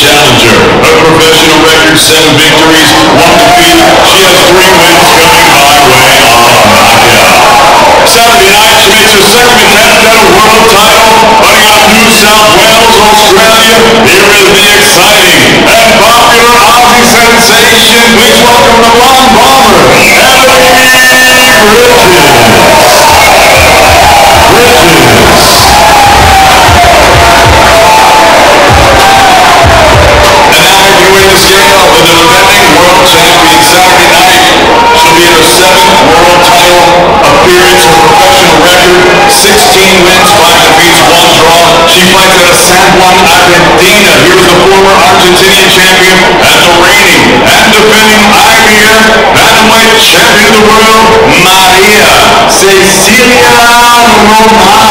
challenger. Her professional record, seven victories, one defeat. She has three wins coming my way oh, on knockout. Saturday night, she makes her second a world title, fighting out New South Wales, Australia. Here is the exciting and popular Aussie sensation. Please welcome the blonde bomber, Ebanie Bridges. 16 wins, 5 defeats, 1 draw. She fights out of San Juan, Argentina. Here's the former Argentinian champion and the reigning and defending IBF Bantamweight champion of the world, Maria Cecilia Roman.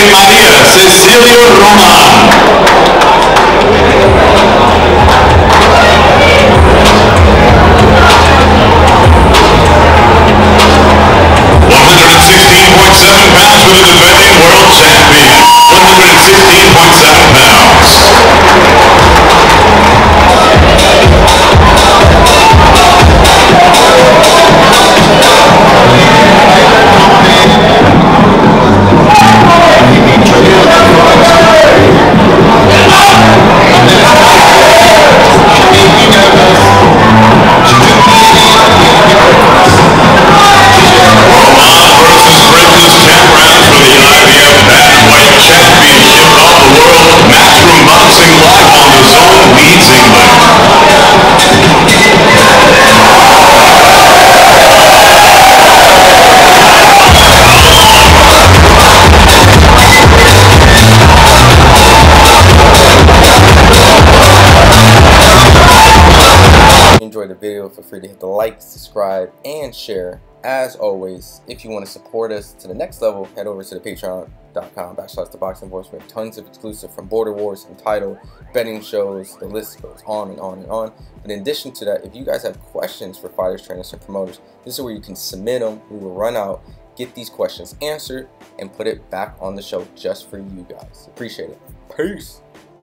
Defending champion Maria Cecilia Roman. Enjoyed the video, feel free to hit the like, subscribe, and share. As always, if you want to support us to the next level, head over to the patreon.com backslash the boxing voice. We have tons of exclusive from Border Wars, Entitled, betting shows, the list goes on and on and on. But in addition to that, if you guys have questions for fighters, trainers, and promoters, this is where you can submit them. We will run out, get these questions answered, and put it back on the show just for you guys. Appreciate it. Peace.